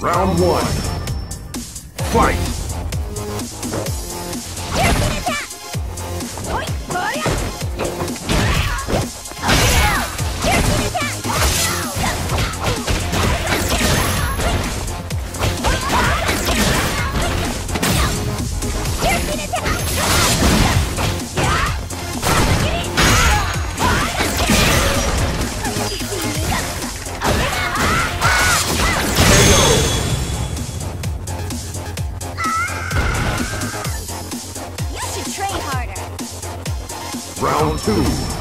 Round one. Fight! Round two.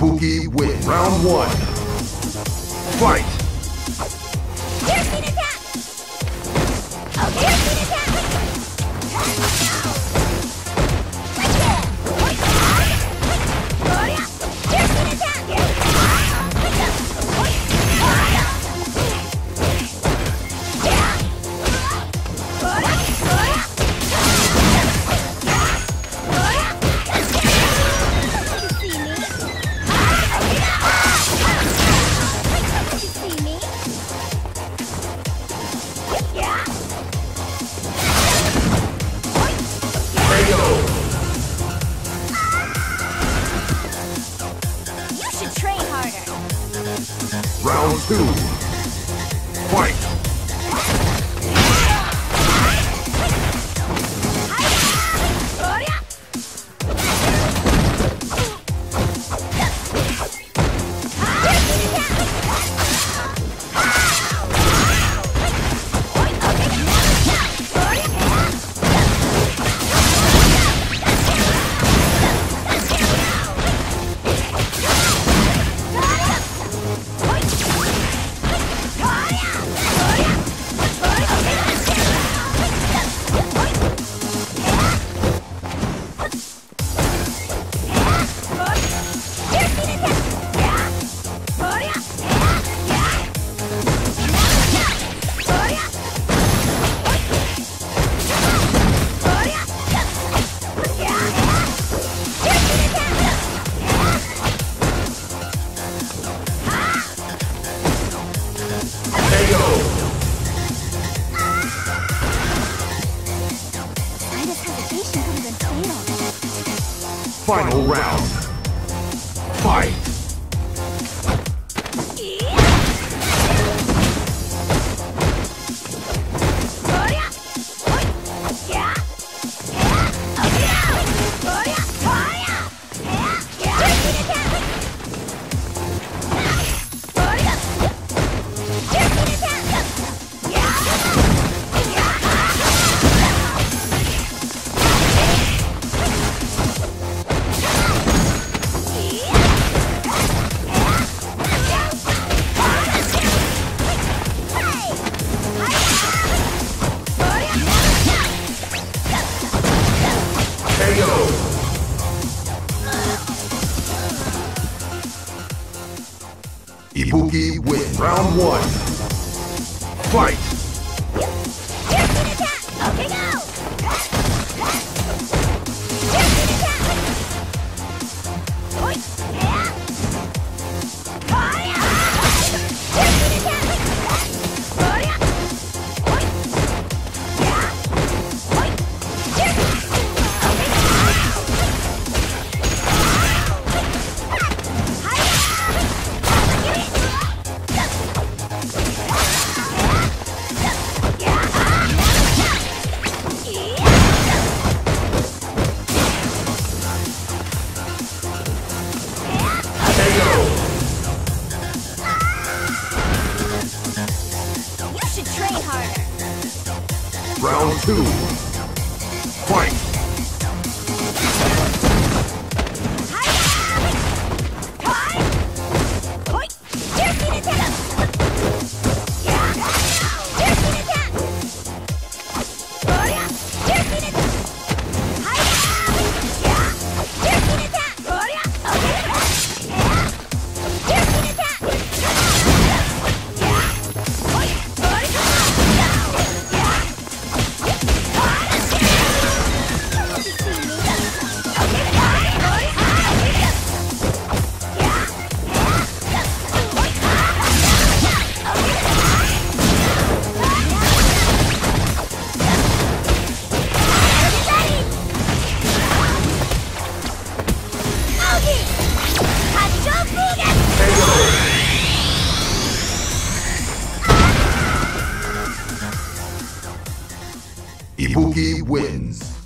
Ibuki wins. Round one. Fight! Should train harder. Round two. Fight! Final round. Fight! Ibuki wins. Round one. Fight! harder. Round two. Fight! Ibuki wins.